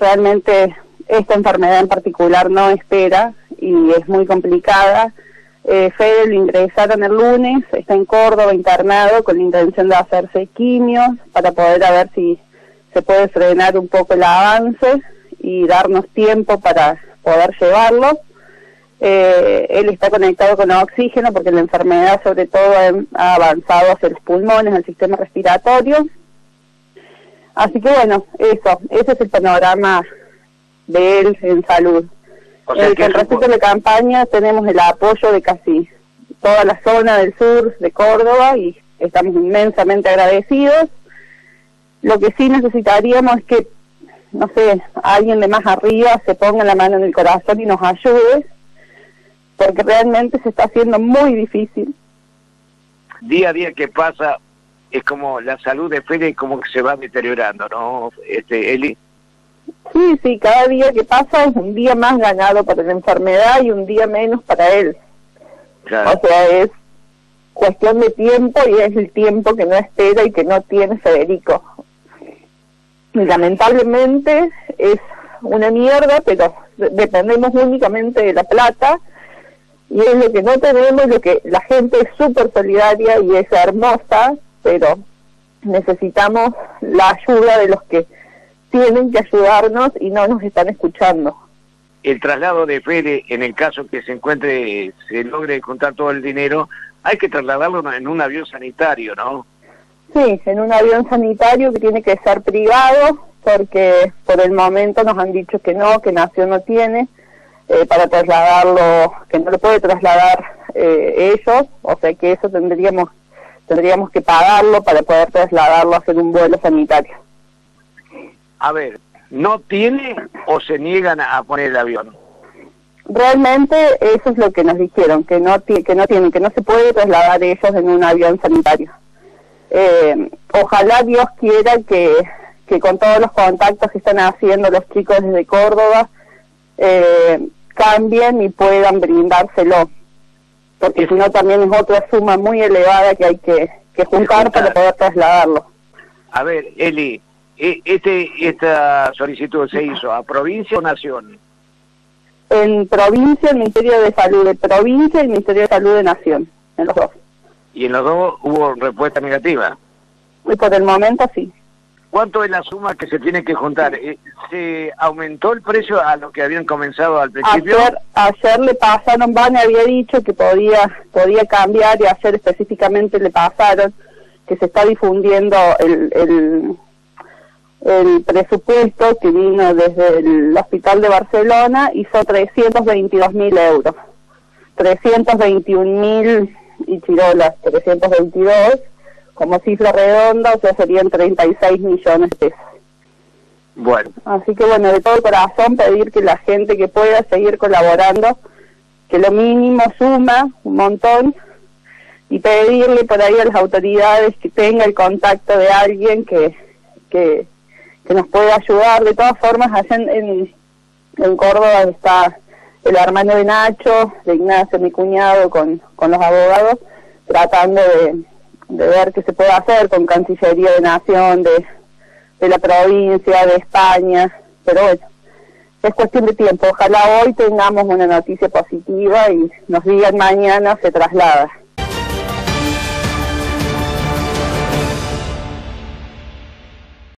realmente esta enfermedad en particular no espera y es muy complicada. Eh, Fede lo ingresaron el lunes, está en Córdoba internado con la intención de hacerse quimios para poder a ver si se puede frenar un poco el avance y darnos tiempo para poder llevarlo. Eh, él está conectado con oxígeno porque la enfermedad sobre todo ha avanzado hacia los pulmones, el sistema respiratorio. Así que bueno, eso, ese es el panorama de él en salud. O sea, el respecto de la campaña tenemos el apoyo de casi toda la zona del sur de Córdoba y estamos inmensamente agradecidos. Lo que sí necesitaríamos es que, no sé, alguien de más arriba se ponga la mano en el corazón y nos ayude porque realmente se está haciendo muy difícil. Día a día que pasa es como la salud de Fede como que se va deteriorando, ¿no, este, Eli? Sí, sí, cada día que pasa es un día más ganado para la enfermedad y un día menos para él. Claro. O sea, es cuestión de tiempo y es el tiempo que no espera y que no tiene Federico. Y lamentablemente es una mierda, pero dependemos únicamente de la plata y es lo que no tenemos, lo que la gente es súper solidaria y es hermosa, pero necesitamos la ayuda de los que tienen que ayudarnos y no nos están escuchando. El traslado de Fede, en el caso que se encuentre, se logre contar todo el dinero, hay que trasladarlo en un avión sanitario, ¿no? Sí, en un avión sanitario que tiene que ser privado, porque por el momento nos han dicho que no, que Nación no tiene eh, para trasladarlo, que no lo puede trasladar eh, ellos, o sea que eso tendríamos tendríamos que pagarlo para poder trasladarlo a hacer un vuelo sanitario. A ver, ¿no tiene o se niegan a poner el avión? Realmente eso es lo que nos dijeron, que no, que no tienen, que no se puede trasladar ellos en un avión sanitario. Eh, ojalá Dios quiera que, que con todos los contactos que están haciendo los chicos desde Córdoba, eh, cambien y puedan brindárselo. Porque si no también es otra suma muy elevada que hay que, que juntar para poder trasladarlo. A ver, Eli, e, este, ¿esta solicitud se hizo a provincia o nación? En provincia, el Ministerio de Salud de provincia y el Ministerio de Salud de Nación, en los dos. ¿Y en los dos hubo respuesta negativa? Y por el momento sí. ¿Cuánto es la suma que se tiene que juntar? Eh, ¿Se aumentó el precio a lo que habían comenzado al principio? Ayer, ayer le pasaron, Vane había dicho que podía, podía cambiar y ayer específicamente le pasaron que se está difundiendo el, el, el presupuesto que vino desde el Hospital de Barcelona son 322 mil euros. 321 mil y chirolas, 322 como cifra redonda, o sea, serían 36 millones de pesos. Bueno. Así que bueno, de todo corazón pedir que la gente que pueda seguir colaborando, que lo mínimo suma un montón y pedirle por ahí a las autoridades que tenga el contacto de alguien que, que, que nos pueda ayudar. De todas formas, allá en, en, Córdoba está el hermano de Nacho, de Ignacio, mi cuñado, con, con los abogados, tratando de, de ver qué se puede hacer con Cancillería de Nación, de, de la provincia, de España, pero bueno, es cuestión de tiempo. Ojalá hoy tengamos una noticia positiva y nos digan mañana se traslada.